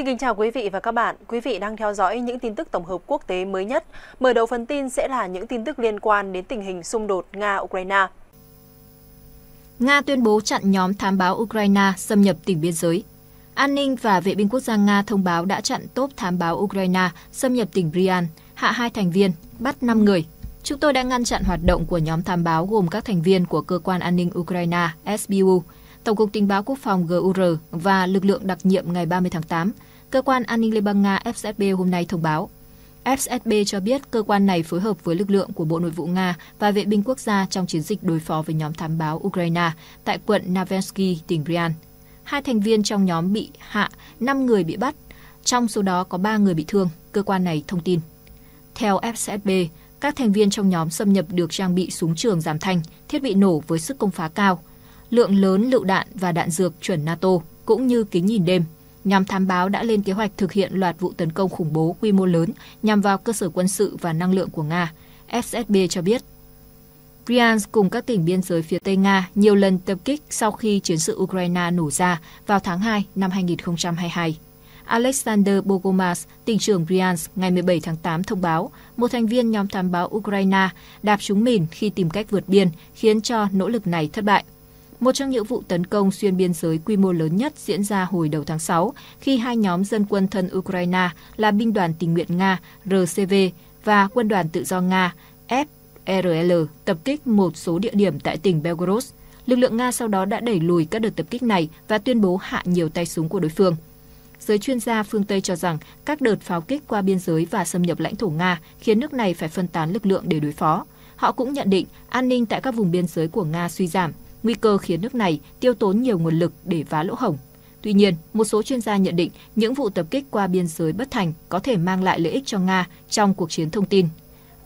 Xin kính chào quý vị và các bạn. Quý vị đang theo dõi những tin tức tổng hợp quốc tế mới nhất. Mở đầu phần tin sẽ là những tin tức liên quan đến tình hình xung đột Nga-Ukraine. Nga tuyên bố chặn nhóm thám báo Ukraine xâm nhập tỉnh biên giới. An ninh và vệ binh quốc gia Nga thông báo đã chặn tốp thám báo Ukraine xâm nhập tỉnh Bryan, hạ hai thành viên, bắt 5 người. Chúng tôi đã ngăn chặn hoạt động của nhóm thám báo gồm các thành viên của Cơ quan An ninh Ukraine SBU, Tổng cục Tình báo Quốc phòng GUR và lực lượng đặc nhiệm ngày 30 tháng 8. Cơ quan An ninh Liên bang Nga FSB hôm nay thông báo. FSB cho biết cơ quan này phối hợp với lực lượng của Bộ Nội vụ Nga và vệ binh quốc gia trong chiến dịch đối phó với nhóm thám báo Ukraine tại quận Navensky, tỉnh Bryan. Hai thành viên trong nhóm bị hạ, 5 người bị bắt, trong số đó có 3 người bị thương, cơ quan này thông tin. Theo FSB, các thành viên trong nhóm xâm nhập được trang bị súng trường giảm thanh, thiết bị nổ với sức công phá cao, lượng lớn lựu đạn và đạn dược chuẩn NATO, cũng như kính nhìn đêm. Nhóm thám báo đã lên kế hoạch thực hiện loạt vụ tấn công khủng bố quy mô lớn nhằm vào cơ sở quân sự và năng lượng của Nga, FSB cho biết. Bryansk cùng các tỉnh biên giới phía Tây Nga nhiều lần tập kích sau khi chiến sự Ukraine nổ ra vào tháng 2 năm 2022. Alexander Bogomas, tỉnh trưởng Bryansk, ngày 17 tháng 8 thông báo một thành viên nhóm thám báo Ukraine đạp trúng mìn khi tìm cách vượt biên, khiến cho nỗ lực này thất bại. Một trong những vụ tấn công xuyên biên giới quy mô lớn nhất diễn ra hồi đầu tháng 6, khi hai nhóm dân quân thân Ukraine là binh đoàn tình nguyện Nga RCV và quân đoàn tự do Nga FRL tập kích một số địa điểm tại tỉnh Belgorod. Lực lượng Nga sau đó đã đẩy lùi các đợt tập kích này và tuyên bố hạ nhiều tay súng của đối phương. Giới chuyên gia phương Tây cho rằng các đợt pháo kích qua biên giới và xâm nhập lãnh thổ Nga khiến nước này phải phân tán lực lượng để đối phó. Họ cũng nhận định an ninh tại các vùng biên giới của Nga suy giảm, nguy cơ khiến nước này tiêu tốn nhiều nguồn lực để vá lỗ hổng. Tuy nhiên, một số chuyên gia nhận định những vụ tập kích qua biên giới bất thành có thể mang lại lợi ích cho Nga trong cuộc chiến thông tin.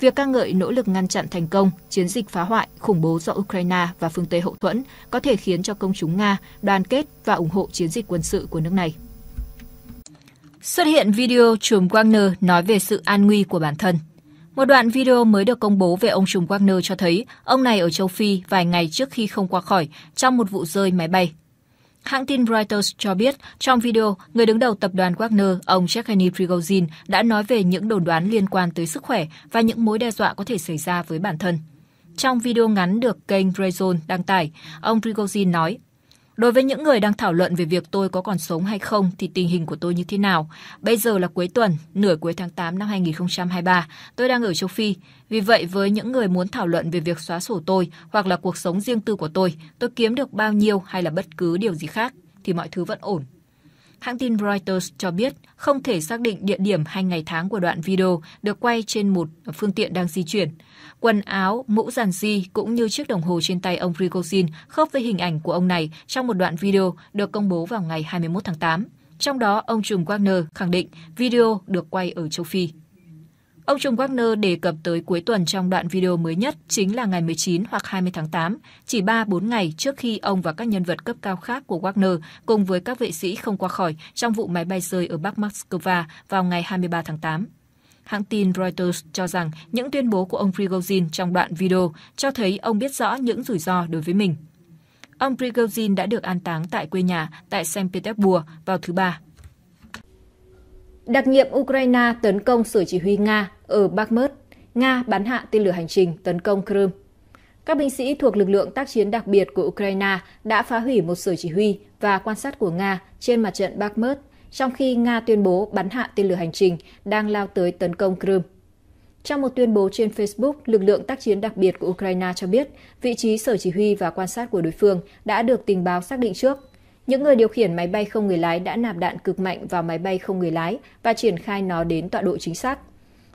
Việc ca ngợi nỗ lực ngăn chặn thành công chiến dịch phá hoại khủng bố do Ukraine và phương Tây hậu thuẫn có thể khiến cho công chúng Nga đoàn kết và ủng hộ chiến dịch quân sự của nước này. Xuất hiện video trùm Wagner nói về sự an nguy của bản thân. Một đoạn video mới được công bố về ông trùm Wagner cho thấy ông này ở châu Phi vài ngày trước khi không qua khỏi trong một vụ rơi máy bay. Hãng tin Reuters cho biết trong video, người đứng đầu tập đoàn Wagner, ông Yevgeny Prigozhin đã nói về những đồn đoán liên quan tới sức khỏe và những mối đe dọa có thể xảy ra với bản thân. Trong video ngắn được kênh Rezon đăng tải, ông Prigozhin nói, Đối với những người đang thảo luận về việc tôi có còn sống hay không thì tình hình của tôi như thế nào? Bây giờ là cuối tuần, nửa cuối tháng 8 năm 2023, tôi đang ở châu Phi. Vì vậy với những người muốn thảo luận về việc xóa sổ tôi hoặc là cuộc sống riêng tư của tôi, tôi kiếm được bao nhiêu hay là bất cứ điều gì khác thì mọi thứ vẫn ổn. Hãng tin Reuters cho biết không thể xác định địa điểm hay ngày tháng của đoạn video được quay trên một phương tiện đang di chuyển. Quần áo, mũ giàn di cũng như chiếc đồng hồ trên tay ông Prigozhin khớp với hình ảnh của ông này trong một đoạn video được công bố vào ngày 21 tháng 8. Trong đó, ông trùm Wagner khẳng định video được quay ở châu Phi. Ông Trung Wagner đề cập tới cuối tuần trong đoạn video mới nhất chính là ngày 19 hoặc 20 tháng 8, chỉ 3-4 ngày trước khi ông và các nhân vật cấp cao khác của Wagner cùng với các vệ sĩ không qua khỏi trong vụ máy bay rơi ở Bắc Moscow vào ngày 23 tháng 8. Hãng tin Reuters cho rằng những tuyên bố của ông Prigozhin trong đoạn video cho thấy ông biết rõ những rủi ro đối với mình. Ông Prigozhin đã được an táng tại quê nhà tại Saint Petersburg vào thứ Ba. Đặc nhiệm Ukraine tấn công sở chỉ huy Nga ở Bakhmut. Nga bắn hạ tên lửa hành trình tấn công Crimea. Các binh sĩ thuộc lực lượng tác chiến đặc biệt của Ukraine đã phá hủy một sở chỉ huy và quan sát của Nga trên mặt trận Bakhmut, trong khi Nga tuyên bố bắn hạ tên lửa hành trình đang lao tới tấn công Crimea. Trong một tuyên bố trên Facebook, lực lượng tác chiến đặc biệt của Ukraine cho biết vị trí sở chỉ huy và quan sát của đối phương đã được tình báo xác định trước. Những người điều khiển máy bay không người lái đã nạp đạn cực mạnh vào máy bay không người lái và triển khai nó đến tọa độ chính xác.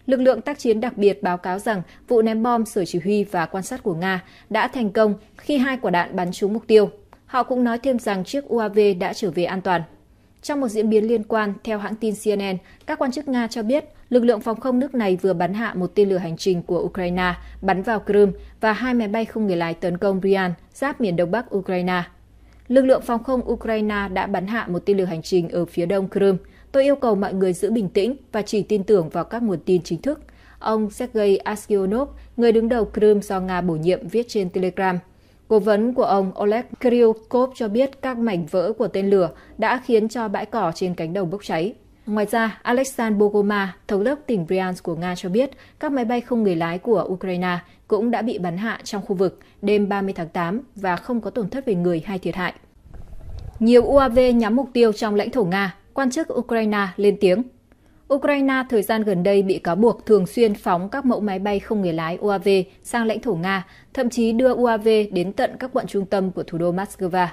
Lực lượng tác chiến đặc biệt báo cáo rằng vụ ném bom sở chỉ huy và quan sát của Nga đã thành công khi hai quả đạn bắn trúng mục tiêu. Họ cũng nói thêm rằng chiếc UAV đã trở về an toàn. Trong một diễn biến liên quan, theo hãng tin CNN, các quan chức Nga cho biết lực lượng phòng không nước này vừa bắn hạ một tên lửa hành trình của Ukraine bắn vào Crimea và hai máy bay không người lái tấn công bryansk giáp miền đông bắc Ukraine. Lực lượng phòng không Ukraine đã bắn hạ một tên lửa hành trình ở phía đông Crimea. Tôi yêu cầu mọi người giữ bình tĩnh và chỉ tin tưởng vào các nguồn tin chính thức. Ông Sergei Askionov, người đứng đầu Crimea do Nga bổ nhiệm viết trên Telegram. Cố vấn của ông Oleg Kryukov cho biết các mảnh vỡ của tên lửa đã khiến cho bãi cỏ trên cánh đồng bốc cháy. Ngoài ra, Alexander Bogoma, thống đốc tỉnh Bryansk của Nga cho biết các máy bay không người lái của Ukraine cũng đã bị bắn hạ trong khu vực đêm 30 tháng 8 và không có tổn thất về người hay thiệt hại. Nhiều UAV nhắm mục tiêu trong lãnh thổ Nga, quan chức Ukraine lên tiếng. Ukraine thời gian gần đây bị cáo buộc thường xuyên phóng các mẫu máy bay không người lái UAV sang lãnh thổ Nga, thậm chí đưa UAV đến tận các quận trung tâm của thủ đô Moscow.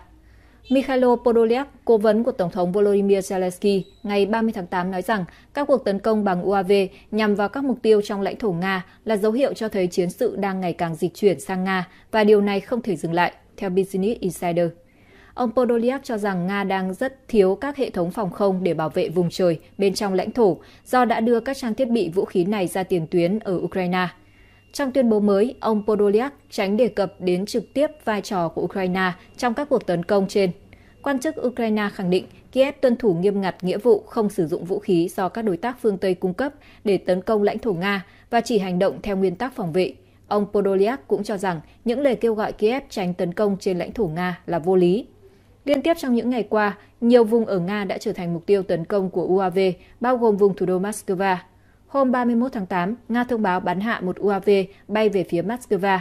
Mikhailo Podolyak, cố vấn của Tổng thống Volodymyr Zelensky, ngày 30 tháng 8 nói rằng các cuộc tấn công bằng UAV nhằm vào các mục tiêu trong lãnh thổ Nga là dấu hiệu cho thấy chiến sự đang ngày càng dịch chuyển sang Nga và điều này không thể dừng lại, theo Business Insider. Ông Podolyak cho rằng Nga đang rất thiếu các hệ thống phòng không để bảo vệ vùng trời bên trong lãnh thổ do đã đưa các trang thiết bị vũ khí này ra tiền tuyến ở Ukraine. Trong tuyên bố mới, ông Podolyak tránh đề cập đến trực tiếp vai trò của Ukraine trong các cuộc tấn công trên. Quan chức Ukraine khẳng định Kiev tuân thủ nghiêm ngặt nghĩa vụ không sử dụng vũ khí do các đối tác phương Tây cung cấp để tấn công lãnh thổ Nga và chỉ hành động theo nguyên tắc phòng vệ. Ông Podolyak cũng cho rằng những lời kêu gọi Kiev tránh tấn công trên lãnh thổ Nga là vô lý. Liên tiếp trong những ngày qua, nhiều vùng ở Nga đã trở thành mục tiêu tấn công của UAV, bao gồm vùng thủ đô Moscow. Hôm 31 tháng 8, Nga thông báo bắn hạ một UAV bay về phía Moscow.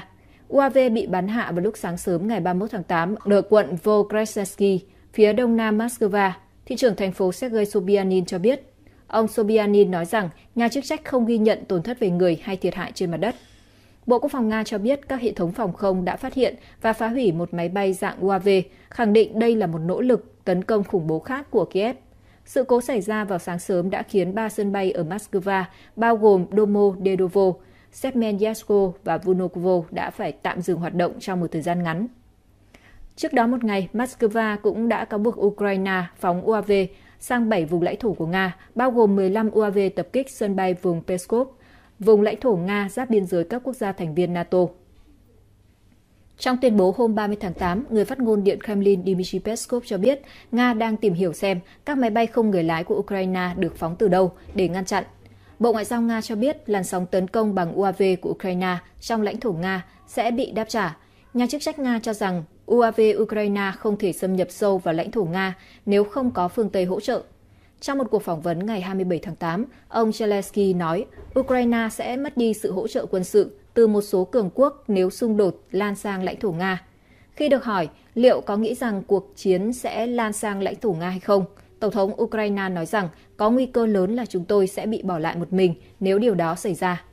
UAV bị bắn hạ vào lúc sáng sớm ngày 31 tháng 8 ở quận Volkreshensky, phía đông nam Moscow. Thị trưởng thành phố Sergei Sobyanin cho biết. Ông Sobyanin nói rằng nhà chức trách không ghi nhận tổn thất về người hay thiệt hại trên mặt đất. Bộ Quốc phòng Nga cho biết các hệ thống phòng không đã phát hiện và phá hủy một máy bay dạng UAV, khẳng định đây là một nỗ lực tấn công khủng bố khác của Kiev. Sự cố xảy ra vào sáng sớm đã khiến ba sân bay ở Moscow, bao gồm Domo Dedovo, Semenyasko và Vnukovo đã phải tạm dừng hoạt động trong một thời gian ngắn. Trước đó một ngày, Moscow cũng đã cáo buộc Ukraine phóng UAV sang 7 vùng lãnh thổ của Nga, bao gồm 15 UAV tập kích sân bay vùng Peskov, vùng lãnh thổ Nga giáp biên giới các quốc gia thành viên NATO. Trong tuyên bố hôm 30 tháng 8, người phát ngôn Điện Kremlin Dmitry Peskov cho biết Nga đang tìm hiểu xem các máy bay không người lái của Ukraine được phóng từ đâu để ngăn chặn. Bộ Ngoại giao Nga cho biết làn sóng tấn công bằng UAV của Ukraine trong lãnh thổ Nga sẽ bị đáp trả. Nhà chức trách Nga cho rằng UAV Ukraine không thể xâm nhập sâu vào lãnh thổ Nga nếu không có phương Tây hỗ trợ. Trong một cuộc phỏng vấn ngày 27 tháng 8, ông Zelensky nói Ukraine sẽ mất đi sự hỗ trợ quân sự từ một số cường quốc nếu xung đột lan sang lãnh thổ Nga. Khi được hỏi liệu có nghĩ rằng cuộc chiến sẽ lan sang lãnh thổ Nga hay không, Tổng thống Ukraine nói rằng có nguy cơ lớn là chúng tôi sẽ bị bỏ lại một mình nếu điều đó xảy ra.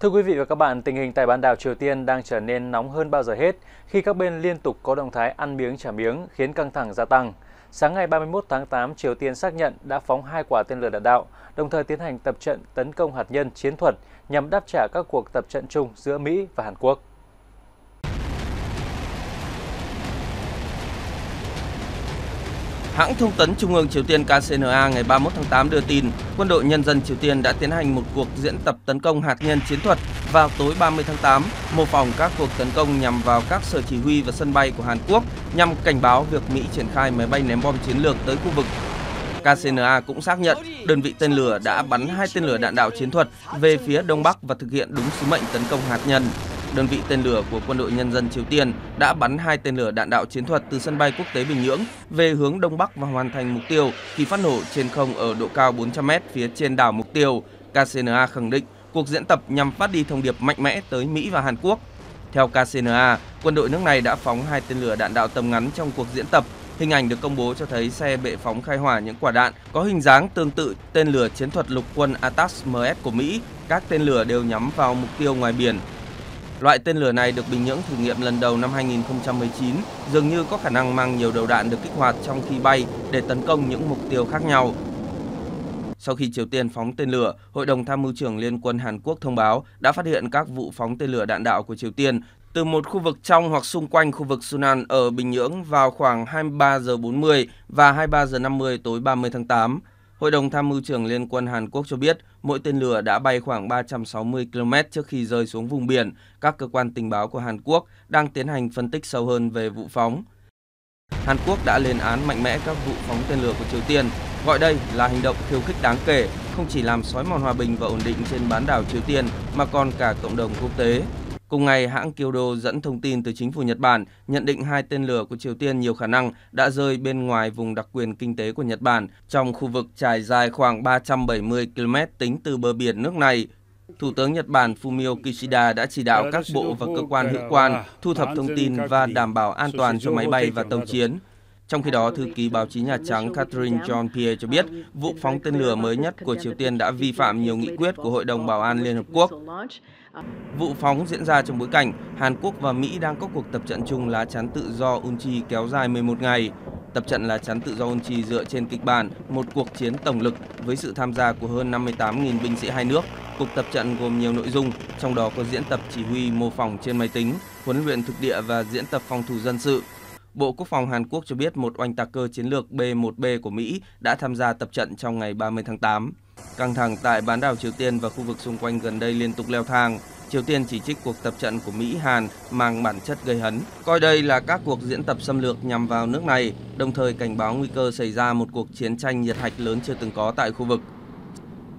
Thưa quý vị và các bạn, tình hình tại bán đảo Triều Tiên đang trở nên nóng hơn bao giờ hết khi các bên liên tục có động thái ăn miếng trả miếng khiến căng thẳng gia tăng. Sáng ngày 31 tháng 8, Triều Tiên xác nhận đã phóng hai quả tên lửa đạn đạo, đồng thời tiến hành tập trận tấn công hạt nhân chiến thuật nhằm đáp trả các cuộc tập trận chung giữa Mỹ và Hàn Quốc. Hãng thông tấn Trung ương Triều Tiên KCNA ngày 31 tháng 8 đưa tin, quân đội nhân dân Triều Tiên đã tiến hành một cuộc diễn tập tấn công hạt nhân chiến thuật vào tối 30 tháng 8, mô phỏng các cuộc tấn công nhằm vào các sở chỉ huy và sân bay của Hàn Quốc nhằm cảnh báo việc Mỹ triển khai máy bay ném bom chiến lược tới khu vực. KCNA cũng xác nhận đơn vị tên lửa đã bắn hai tên lửa đạn đạo chiến thuật về phía đông bắc và thực hiện đúng sứ mệnh tấn công hạt nhân đơn vị tên lửa của Quân đội Nhân dân Triều Tiên đã bắn hai tên lửa đạn đạo chiến thuật từ sân bay quốc tế Bình Nhưỡng về hướng Đông Bắc và hoàn thành mục tiêu khi phát nổ trên không ở độ cao 400 m phía trên đảo mục tiêu. KCNA khẳng định cuộc diễn tập nhằm phát đi thông điệp mạnh mẽ tới Mỹ và Hàn Quốc. Theo KCNA, quân đội nước này đã phóng hai tên lửa đạn đạo tầm ngắn trong cuộc diễn tập. Hình ảnh được công bố cho thấy xe bệ phóng khai hỏa những quả đạn có hình dáng tương tự tên lửa chiến thuật lục quân ATACMS của Mỹ. Các tên lửa đều nhắm vào mục tiêu ngoài biển Loại tên lửa này được Bình Nhưỡng thử nghiệm lần đầu năm 2019, dường như có khả năng mang nhiều đầu đạn được kích hoạt trong khi bay để tấn công những mục tiêu khác nhau. Sau khi Triều Tiên phóng tên lửa, Hội đồng Tham mưu trưởng Liên quân Hàn Quốc thông báo đã phát hiện các vụ phóng tên lửa đạn đạo của Triều Tiên từ một khu vực trong hoặc xung quanh khu vực Sunan ở Bình Nhưỡng vào khoảng 23 giờ 40 và 23 giờ 50 tối 30 tháng 8. Hội đồng Tham mưu trưởng Liên quân Hàn Quốc cho biết mỗi tên lửa đã bay khoảng 360 km trước khi rơi xuống vùng biển. Các cơ quan tình báo của Hàn Quốc đang tiến hành phân tích sâu hơn về vụ phóng. Hàn Quốc đã lên án mạnh mẽ các vụ phóng tên lửa của Triều Tiên, gọi đây là hành động khiêu khích đáng kể, không chỉ làm xói mòn hòa bình và ổn định trên bán đảo Triều Tiên mà còn cả cộng đồng quốc tế. Cùng ngày, hãng Kyodo dẫn thông tin từ chính phủ Nhật Bản nhận định hai tên lửa của Triều Tiên nhiều khả năng đã rơi bên ngoài vùng đặc quyền kinh tế của Nhật Bản trong khu vực trải dài khoảng 370 km tính từ bờ biển nước này. Thủ tướng Nhật Bản Fumio Kishida đã chỉ đạo các bộ và cơ quan hữu quan thu thập thông tin và đảm bảo an toàn cho máy bay và tàu chiến. Trong khi đó, thư ký báo chí Nhà Trắng Catherine Jean-Pierre cho biết vụ phóng tên lửa mới nhất của Triều Tiên đã vi phạm nhiều nghị quyết của Hội đồng Bảo an Liên Hợp Quốc. Vụ phóng diễn ra trong bối cảnh Hàn Quốc và Mỹ đang có cuộc tập trận chung lá chắn tự do Unchi kéo dài 11 ngày. Tập trận lá chắn tự do Unchi dựa trên kịch bản một cuộc chiến tổng lực với sự tham gia của hơn 58.000 binh sĩ hai nước. Cuộc tập trận gồm nhiều nội dung, trong đó có diễn tập chỉ huy mô phỏng trên máy tính, huấn luyện thực địa và diễn tập phòng thủ dân sự. Bộ Quốc phòng Hàn Quốc cho biết một oanh tạc cơ chiến lược B-1B của Mỹ đã tham gia tập trận trong ngày 30 tháng 8. Căng thẳng tại bán đảo Triều Tiên và khu vực xung quanh gần đây liên tục leo thang. Triều Tiên chỉ trích cuộc tập trận của Mỹ-Hàn mang bản chất gây hấn, coi đây là các cuộc diễn tập xâm lược nhằm vào nước này, đồng thời cảnh báo nguy cơ xảy ra một cuộc chiến tranh nhiệt hạch lớn chưa từng có tại khu vực.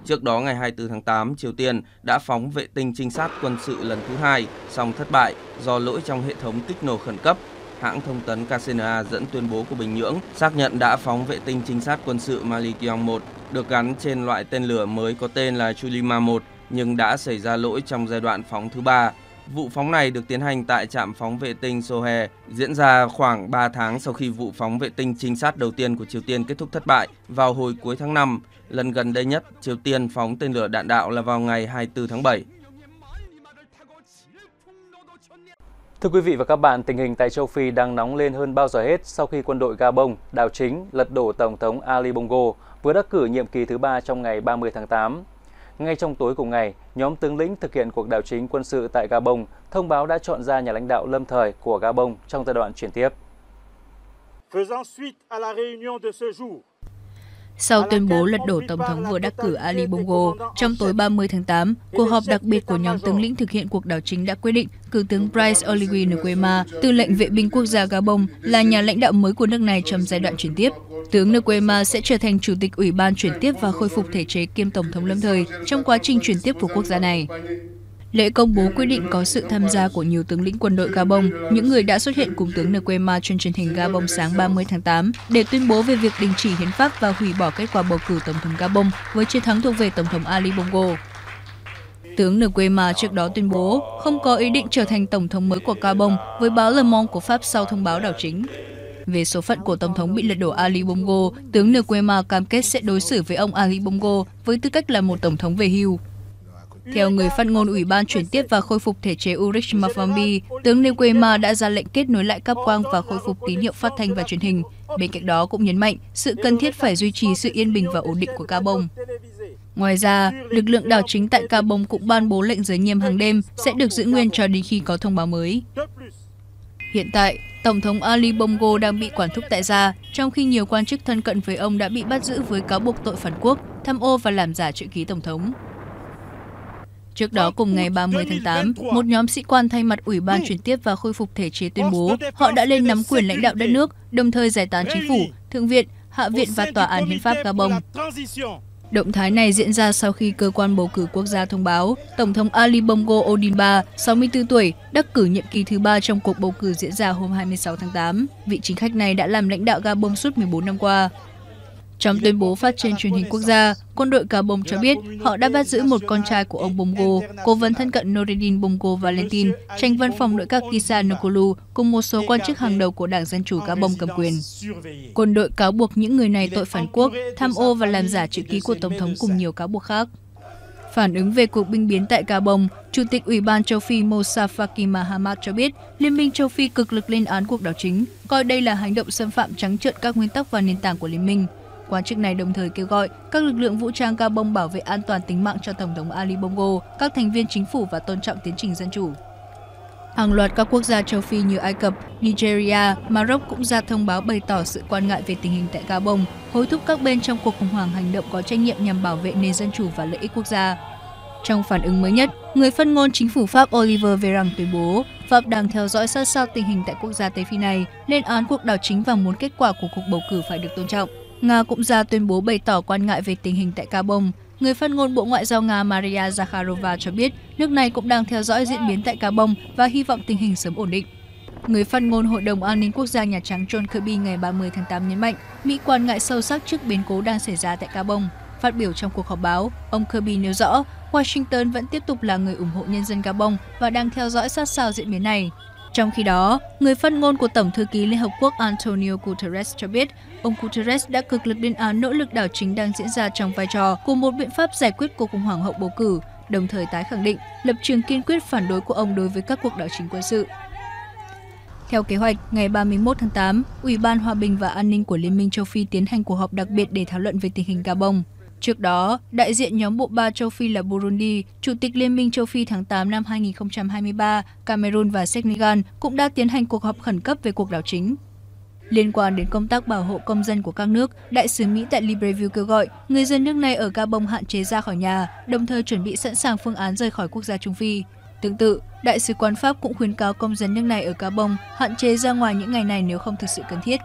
Trước đó ngày 24 tháng 8, Triều Tiên đã phóng vệ tinh trinh sát quân sự lần thứ hai, song thất bại do lỗi trong hệ thống kích nổ khẩn cấp hãng thông tấn KCNA dẫn tuyên bố của Bình Nhưỡng xác nhận đã phóng vệ tinh trinh sát quân sự Malikyong 1 được gắn trên loại tên lửa mới có tên là Chulima 1 nhưng đã xảy ra lỗi trong giai đoạn phóng thứ ba. Vụ phóng này được tiến hành tại trạm phóng vệ tinh Sohe, diễn ra khoảng 3 tháng sau khi vụ phóng vệ tinh trinh sát đầu tiên của Triều Tiên kết thúc thất bại vào hồi cuối tháng 5. Lần gần đây nhất, Triều Tiên phóng tên lửa đạn đạo là vào ngày 24 tháng 7. Thưa quý vị và các bạn, tình hình tại châu Phi đang nóng lên hơn bao giờ hết sau khi quân đội Gabon đảo chính lật đổ Tổng thống Ali Bongo vừa đắc cử nhiệm kỳ thứ ba trong ngày 30 tháng 8. Ngay trong tối cùng ngày, nhóm tướng lĩnh thực hiện cuộc đảo chính quân sự tại Gabon thông báo đã chọn ra nhà lãnh đạo lâm thời của Gabon trong giai đoạn chuyển tiếp sau tuyên bố lật đổ Tổng thống vừa đắc cử Ali Bongo, trong tối 30 tháng 8, cuộc họp đặc biệt của nhóm tướng lĩnh thực hiện cuộc đảo chính đã quyết định cử tướng Brice Oligui Nguema, tư lệnh vệ binh quốc gia Gabon, là nhà lãnh đạo mới của nước này trong giai đoạn chuyển tiếp. Tướng Nguema sẽ trở thành chủ tịch Ủy ban chuyển tiếp và khôi phục thể chế kiêm Tổng thống lâm thời trong quá trình chuyển tiếp của quốc gia này. Lễ công bố quyết định có sự tham gia của nhiều tướng lĩnh quân đội Gabon, những người đã xuất hiện cùng tướng Nguema trên truyền hình Gabon sáng 30 tháng 8 để tuyên bố về việc đình chỉ hiến pháp và hủy bỏ kết quả bầu cử tổng thống Gabon với chiến thắng thuộc về tổng thống Ali Bongo. Tướng Nguema trước đó tuyên bố không có ý định trở thành tổng thống mới của Gabon với báo Le Monde của Pháp sau thông báo đảo chính. Về số phận của Tổng thống bị lật đổ Ali Bongo, tướng Nguema cam kết sẽ đối xử với ông Ali Bongo với tư cách là một tổng thống về hưu. Theo người phát ngôn Ủy ban chuyển tiếp và khôi phục thể chế Ulrich Mavambi, tướng Nguema đã ra lệnh kết nối lại cáp quang và khôi phục tín hiệu phát thanh và truyền hình. Bên cạnh đó cũng nhấn mạnh sự cần thiết phải duy trì sự yên bình và ổn định của Gabon. Ngoài ra, lực lượng đảo chính tại Gabon cũng ban bố lệnh giới nghiêm hàng đêm sẽ được giữ nguyên cho đến khi có thông báo mới. Hiện tại, Tổng thống Ali Bongo đang bị quản thúc tại gia, trong khi nhiều quan chức thân cận với ông đã bị bắt giữ với cáo buộc tội phản quốc, tham ô và làm giả chữ ký Tổng thống. Trước đó, cùng ngày 30 tháng 8, một nhóm sĩ quan thay mặt Ủy ban chuyển tiếp và khôi phục thể chế tuyên bố họ đã lên nắm quyền lãnh đạo đất nước, đồng thời giải tán chính phủ, thượng viện, hạ viện và tòa án hiến pháp Gabon. Động thái này diễn ra sau khi cơ quan bầu cử quốc gia thông báo Tổng thống Ali Bongo Ondimba, 64 tuổi, đắc cử nhiệm kỳ thứ ba trong cuộc bầu cử diễn ra hôm 26 tháng 8. Vị chính khách này đã làm lãnh đạo Gabon suốt 14 năm qua. Trong tuyên bố phát trên truyền hình quốc gia, quân đội Gabon cho biết họ đã bắt giữ một con trai của ông Bongo, cố vấn thân cận Noridin Bongo Valentin, tranh văn phòng nội các Kisa Nokulu cùng một số quan chức hàng đầu của Đảng Dân Chủ Gabon cầm quyền. Quân đội cáo buộc những người này tội phản quốc, tham ô và làm giả chữ ký của Tổng thống cùng nhiều cáo buộc khác. Phản ứng về cuộc binh biến tại Gabon, Chủ tịch Ủy ban châu Phi Moussa Faki Mahamat cho biết Liên minh châu Phi cực lực lên án cuộc đảo chính, coi đây là hành động xâm phạm trắng trợn các nguyên tắc và nền tảng của Liên minh. Quan chức này đồng thời kêu gọi các lực lượng vũ trang Gabon bảo vệ an toàn tính mạng cho Tổng thống Ali Bongo, các thành viên chính phủ và tôn trọng tiến trình dân chủ. Hàng loạt các quốc gia châu Phi như Ai Cập, Nigeria, Maroc cũng ra thông báo bày tỏ sự quan ngại về tình hình tại Gabon, hối thúc các bên trong cuộc khủng hoảng hành động có trách nhiệm nhằm bảo vệ nền dân chủ và lợi ích quốc gia. Trong phản ứng mới nhất, người phát ngôn chính phủ Pháp Oliver Véran tuyên bố Pháp đang theo dõi sát sao tình hình tại quốc gia Tây Phi này, lên án cuộc đảo chính và muốn kết quả của cuộc bầu cử phải được tôn trọng. Nga cũng ra tuyên bố bày tỏ quan ngại về tình hình tại Gabon. người phát ngôn Bộ Ngoại giao Nga Maria Zakharova cho biết nước này cũng đang theo dõi diễn biến tại Gabon và hy vọng tình hình sớm ổn định. Người phát ngôn Hội đồng An ninh Quốc gia Nhà Trắng John Kirby ngày 30 tháng 8 nhấn mạnh Mỹ quan ngại sâu sắc trước biến cố đang xảy ra tại Gabon. Phát biểu trong cuộc họp báo, ông Kirby nêu rõ Washington vẫn tiếp tục là người ủng hộ nhân dân Gabon và đang theo dõi sát sao diễn biến này. Trong khi đó, người phát ngôn của Tổng thư ký Liên Hợp Quốc Antonio Guterres cho biết, ông Guterres đã cực lực lên án nỗ lực đảo chính đang diễn ra trong vai trò của một biện pháp giải quyết cuộc khủng hoảng hậu bầu cử, đồng thời tái khẳng định lập trường kiên quyết phản đối của ông đối với các cuộc đảo chính quân sự. Theo kế hoạch, ngày 31 tháng 8, Ủy ban Hòa bình và An ninh của Liên minh châu Phi tiến hành cuộc họp đặc biệt để thảo luận về tình hình Gabon. Trước đó, đại diện nhóm bộ ba châu Phi là Burundi, Chủ tịch Liên minh châu Phi tháng 8 năm 2023, Cameroon và Senegal cũng đã tiến hành cuộc họp khẩn cấp về cuộc đảo chính. Liên quan đến công tác bảo hộ công dân của các nước, Đại sứ Mỹ tại Libreville kêu gọi người dân nước này ở Gabon hạn chế ra khỏi nhà, đồng thời chuẩn bị sẵn sàng phương án rời khỏi quốc gia Trung Phi. Tương tự, Đại sứ quán Pháp cũng khuyến cáo công dân nước này ở Gabon hạn chế ra ngoài những ngày này nếu không thực sự cần thiết.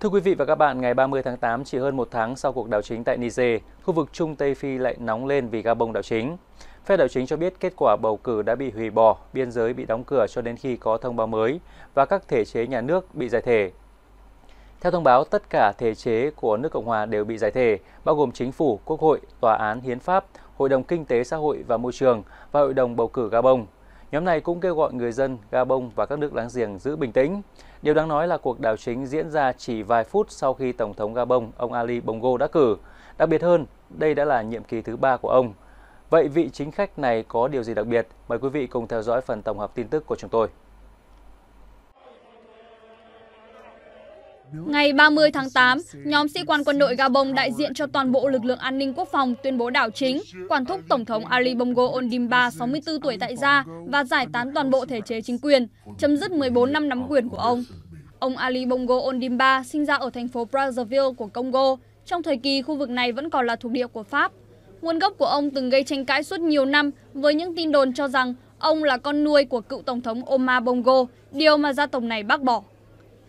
Thưa quý vị và các bạn, ngày 30 tháng 8, chỉ hơn một tháng sau cuộc đảo chính tại Niger, khu vực Trung Tây Phi lại nóng lên vì Gabon đảo chính. Phe đảo chính cho biết kết quả bầu cử đã bị hủy bỏ, biên giới bị đóng cửa cho đến khi có thông báo mới và các thể chế nhà nước bị giải thể. Theo thông báo, tất cả thể chế của nước Cộng hòa đều bị giải thể, bao gồm chính phủ, quốc hội, tòa án, hiến pháp, Hội đồng Kinh tế Xã hội và Môi trường và Hội đồng Bầu cử Gabon. Nhóm này cũng kêu gọi người dân Gabon và các nước láng giềng giữ bình tĩnh. Điều đáng nói là cuộc đảo chính diễn ra chỉ vài phút sau khi Tổng thống Gabon, ông Ali Bongo đã cử. Đặc biệt hơn, đây đã là nhiệm kỳ thứ ba của ông. Vậy vị chính khách này có điều gì đặc biệt? Mời quý vị cùng theo dõi phần tổng hợp tin tức của chúng tôi. Ngày 30 tháng 8, nhóm sĩ quan quân đội Gabon đại diện cho toàn bộ lực lượng an ninh quốc phòng tuyên bố đảo chính, quản thúc Tổng thống Ali Bongo Ondimba 64 tuổi tại gia và giải tán toàn bộ thể chế chính quyền, chấm dứt 14 năm nắm quyền của ông. Ông Ali Bongo Ondimba sinh ra ở thành phố Brazzaville của Congo, trong thời kỳ khu vực này vẫn còn là thuộc địa của Pháp. Nguồn gốc của ông từng gây tranh cãi suốt nhiều năm với những tin đồn cho rằng ông là con nuôi của cựu Tổng thống Omar Bongo, điều mà gia tộc này bác bỏ.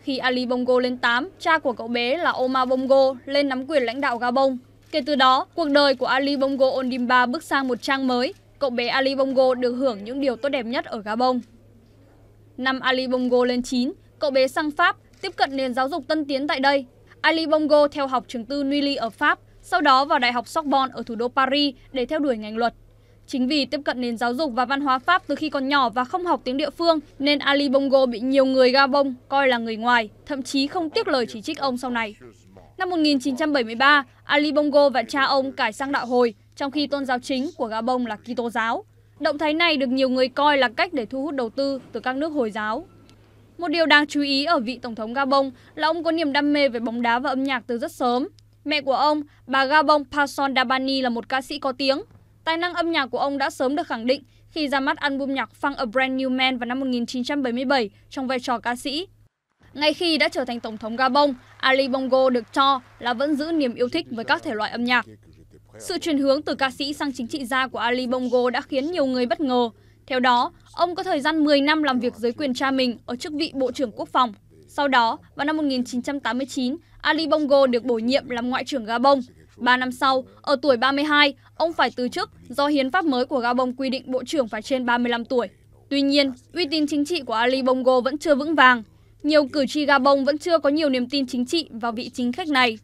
Khi Ali Bongo lên 8, cha của cậu bé là Omar Bongo lên nắm quyền lãnh đạo Gabon. Kể từ đó, cuộc đời của Ali Bongo Ondimba bước sang một trang mới. Cậu bé Ali Bongo được hưởng những điều tốt đẹp nhất ở Gabon. Năm Ali Bongo lên 9, cậu bé sang Pháp, tiếp cận nền giáo dục tân tiến tại đây. Ali Bongo theo học trường tư Nuili ở Pháp, sau đó vào Đại học Sorbonne ở thủ đô Paris để theo đuổi ngành luật. Chính vì tiếp cận nền giáo dục và văn hóa Pháp từ khi còn nhỏ và không học tiếng địa phương, nên Ali Bongo bị nhiều người Gabon coi là người ngoài, thậm chí không tiếc lời chỉ trích ông sau này. Năm 1973, Ali Bongo và cha ông cải sang đạo hồi, trong khi tôn giáo chính của Gabon là Kitô giáo. Động thái này được nhiều người coi là cách để thu hút đầu tư từ các nước Hồi giáo. Một điều đáng chú ý ở vị Tổng thống Gabon là ông có niềm đam mê về bóng đá và âm nhạc từ rất sớm. Mẹ của ông, bà Gabon Passon Dabani là một ca sĩ có tiếng, Tài năng âm nhạc của ông đã sớm được khẳng định khi ra mắt album nhạc Funk A Brand New Man vào năm 1977 trong vai trò ca sĩ. Ngay khi đã trở thành Tổng thống Gabon, Ali Bongo được cho là vẫn giữ niềm yêu thích với các thể loại âm nhạc. Sự chuyển hướng từ ca sĩ sang chính trị gia của Ali Bongo đã khiến nhiều người bất ngờ. Theo đó, ông có thời gian 10 năm làm việc dưới quyền cha mình ở chức vị Bộ trưởng Quốc phòng. Sau đó, vào năm 1989, Ali Bongo được bổ nhiệm làm Ngoại trưởng Gabon. Ba năm sau, ở tuổi 32, ông phải từ chức do hiến pháp mới của Gabon quy định bộ trưởng phải trên 35 tuổi. Tuy nhiên, uy tín chính trị của Ali Bongo vẫn chưa vững vàng. Nhiều cử tri Gabon vẫn chưa có nhiều niềm tin chính trị vào vị chính khách này.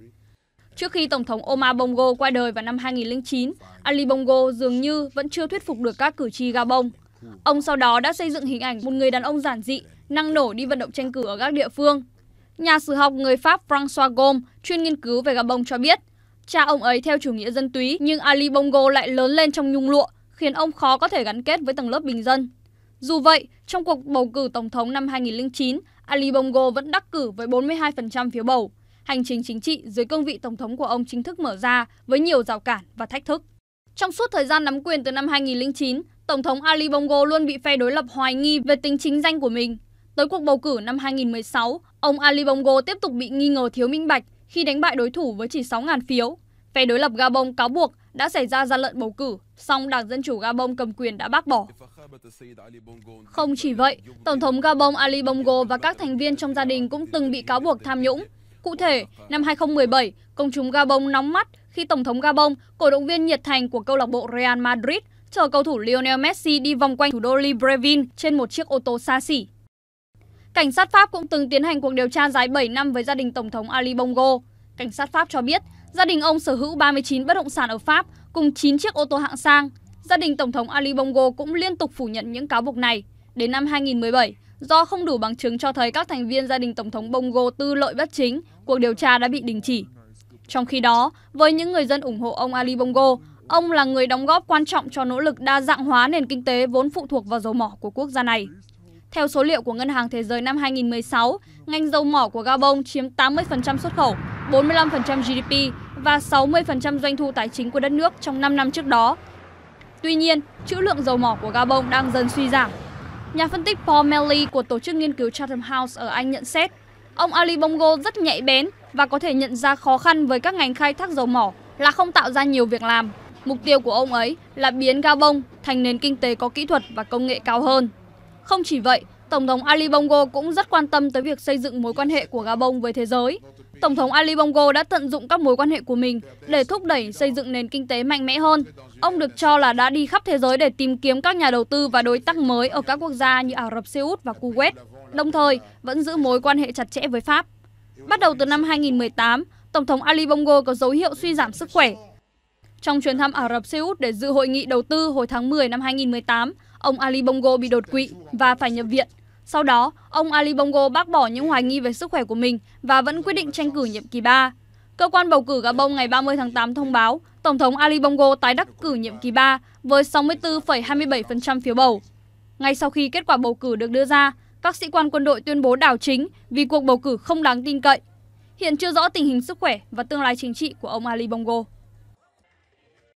Trước khi Tổng thống Omar Bongo qua đời vào năm 2009, Ali Bongo dường như vẫn chưa thuyết phục được các cử tri Gabon. Ông sau đó đã xây dựng hình ảnh một người đàn ông giản dị, năng nổ đi vận động tranh cử ở các địa phương. Nhà sử học người Pháp François Gom, chuyên nghiên cứu về Gabon cho biết, Cha ông ấy theo chủ nghĩa dân túy, nhưng Ali Bongo lại lớn lên trong nhung lụa, khiến ông khó có thể gắn kết với tầng lớp bình dân. Dù vậy, trong cuộc bầu cử tổng thống năm 2009, Ali Bongo vẫn đắc cử với 42% phiếu bầu. Hành trình chính trị dưới cương vị tổng thống của ông chính thức mở ra với nhiều rào cản và thách thức. Trong suốt thời gian nắm quyền từ năm 2009, Tổng thống Ali Bongo luôn bị phe đối lập hoài nghi về tính chính danh của mình. Tới cuộc bầu cử năm 2016, ông Ali Bongo tiếp tục bị nghi ngờ thiếu minh bạch khi đánh bại đối thủ với chỉ 6.000 phiếu. Phe đối lập Gabon cáo buộc đã xảy ra gian lận bầu cử, song Đảng Dân Chủ Gabon cầm quyền đã bác bỏ. Không chỉ vậy, Tổng thống Gabon Ali Bongo và các thành viên trong gia đình cũng từng bị cáo buộc tham nhũng. Cụ thể, năm 2017, công chúng Gabon nóng mắt khi Tổng thống Gabon, cổ động viên nhiệt thành của câu lạc bộ Real Madrid, chở cầu thủ Lionel Messi đi vòng quanh thủ đô Libreville trên một chiếc ô tô xa xỉ. Cảnh sát Pháp cũng từng tiến hành cuộc điều tra dài 7 năm với gia đình Tổng thống Ali Bongo. Cảnh sát Pháp cho biết, gia đình ông sở hữu 39 bất động sản ở Pháp cùng 9 chiếc ô tô hạng sang. Gia đình Tổng thống Ali Bongo cũng liên tục phủ nhận những cáo buộc này. Đến năm 2017, do không đủ bằng chứng cho thấy các thành viên gia đình Tổng thống Bongo tư lợi bất chính, cuộc điều tra đã bị đình chỉ. Trong khi đó, với những người dân ủng hộ ông Ali Bongo, ông là người đóng góp quan trọng cho nỗ lực đa dạng hóa nền kinh tế vốn phụ thuộc vào dầu mỏ của quốc gia này. Theo số liệu của Ngân hàng Thế giới năm 2016, ngành dầu mỏ của Gabon chiếm 80% xuất khẩu, 45% GDP và 60% doanh thu tài chính của đất nước trong 5 năm trước đó. Tuy nhiên, trữ lượng dầu mỏ của Gabon đang dần suy giảm. Nhà phân tích Paul Melly của tổ chức nghiên cứu Chatham House ở Anh nhận xét, ông Ali Bongo rất nhạy bén và có thể nhận ra khó khăn với các ngành khai thác dầu mỏ là không tạo ra nhiều việc làm. Mục tiêu của ông ấy là biến Gabon thành nền kinh tế có kỹ thuật và công nghệ cao hơn. Không chỉ vậy, Tổng thống Ali Bongo cũng rất quan tâm tới việc xây dựng mối quan hệ của Gabon với thế giới. Tổng thống Ali Bongo đã tận dụng các mối quan hệ của mình để thúc đẩy xây dựng nền kinh tế mạnh mẽ hơn. Ông được cho là đã đi khắp thế giới để tìm kiếm các nhà đầu tư và đối tác mới ở các quốc gia như Ả Rập Xê Út và Kuwait, đồng thời vẫn giữ mối quan hệ chặt chẽ với Pháp. Bắt đầu từ năm 2018, Tổng thống Ali Bongo có dấu hiệu suy giảm sức khỏe. Trong chuyến thăm Ả Rập Xê Út để dự hội nghị đầu tư hồi tháng 10 năm 2018, ông Ali Bongo bị đột quỵ và phải nhập viện. Sau đó, ông Ali Bongo bác bỏ những hoài nghi về sức khỏe của mình và vẫn quyết định tranh cử nhiệm kỳ 3. Cơ quan bầu cử Gabon ngày 30 tháng 8 thông báo Tổng thống Ali Bongo tái đắc cử nhiệm kỳ 3 với 64,27% phiếu bầu. Ngay sau khi kết quả bầu cử được đưa ra, các sĩ quan quân đội tuyên bố đảo chính vì cuộc bầu cử không đáng tin cậy. Hiện chưa rõ tình hình sức khỏe và tương lai chính trị của ông Ali Bongo.